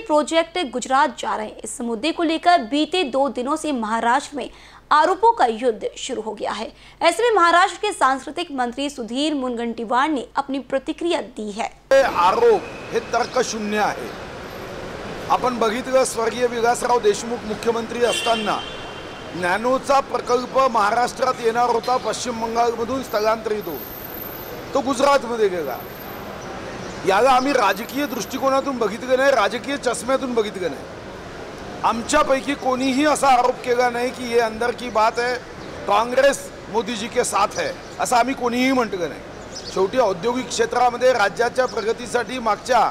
Project Gujarat जा रहे हैं। इस मुद्दे को लेकर बीते दो दिनों से महाराष्ट्र में आरोपों का युद्ध शुरू हो गया है। ऐसे में महाराष्ट्र के सांस्कृतिक मंत्री सुधीर मुनगंटीवार ने अपनी प्रतिक्रिया दी है। आरोप हे तर्कशून्य आहे। आपण बघितलं स्वर्गीय विलासराव देशमुख मुख्यमंत्री असताना नॅनोचा प्रकल्प होता पश्चिम बंगालमधून स्थलांतरित होऊन. तो गुजरातमध्ये गेला. याला आम्ही राजकीय दृष्टिकोनातून बघितलं नाही राजकीय चष्म्यातून बघितलं नाही. आमच्यापैकी कोणीही असा आरोप केला नाही की ये अंदर की बात आहे काँग्रेस मोदीजी के साथ है असं आम्ही कोणीही म्हटलं नाही. शेवटी औद्योगिक क्षेत्रामध्ये राज्याच्या प्रगतीसाठी मागच्या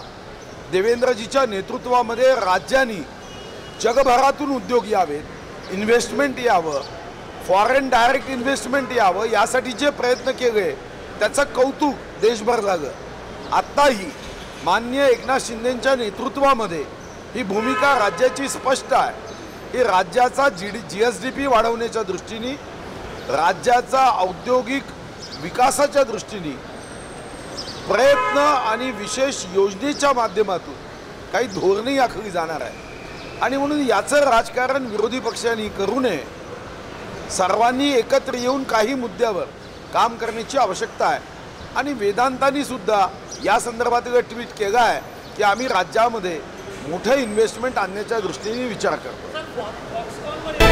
देवेंद्रजीच्या नेतृत्वामध्ये राज्यांनी जगभरातून उद्योग यावेत इन्व्हेस्टमेंट यावं फॉरेन डायरेक्ट इन्व्हेस्टमेंट यावं यासाठी जे प्रयत्न केले त्याचं कौतुक देशभर झालं. आत्ताही मान्य एकनाथ शिंदेंच्या नेतृत्वामध्ये ही भूमिका राज्याची स्पष्ट आहे. की राज्याचा G D G S D P वाढवण्याच्या दृष्टीने राज्याचा औद्योगिक विकासाच्या दृष्टीने प्रयत्न आणि विशेष योजनेच्या माध्यमातून काही धोरणे आखली जाणार आहे आणि म्हणून याचं राजकारण विरोधी पक्षांनी करू नये. सर्वांनी एकत्र येऊन काही मुद्द्यावर काम करण्याची आवश्यकता आहे. आणि वेदांतांनी सुद्धा या संदर्भात एक ट्विट केलं आहे की आम्ही राज्यामध्ये मोठं इन्व्हेस्टमेंट आणण्याच्या दृष्टीने विचार करतो